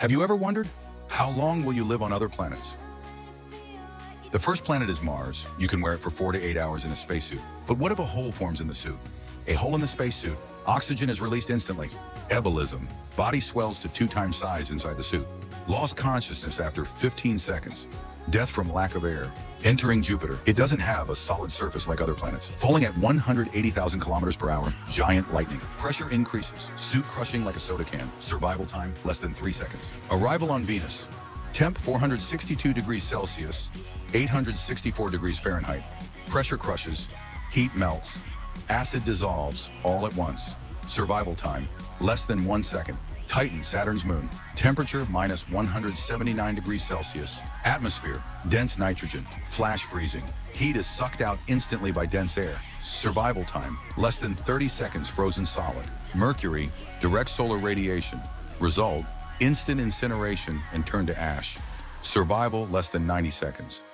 Have you ever wondered, how long will you live on other planets? The first planet is Mars. You can wear it for four to eight hours in a spacesuit. But what if a hole forms in the suit? A hole in the spacesuit, oxygen is released instantly. Embolism, body swells to two times size inside the suit. Lost consciousness after 15 seconds. Death from lack of air. Entering Jupiter, it doesn't have a solid surface like other planets. Falling at 180,000 kilometers per hour, giant lightning. Pressure increases, suit crushing like a soda can. Survival time, less than three seconds. Arrival on Venus. Temp 462 degrees Celsius, 864 degrees Fahrenheit. Pressure crushes, heat melts, acid dissolves all at once. Survival time, less than one second. Titan, Saturn's moon. Temperature minus 179 degrees Celsius. Atmosphere, dense nitrogen. Flash freezing. Heat is sucked out instantly by dense air. Survival time, less than 30 seconds frozen solid. Mercury, direct solar radiation. Result, instant incineration and turn to ash. Survival less than 90 seconds.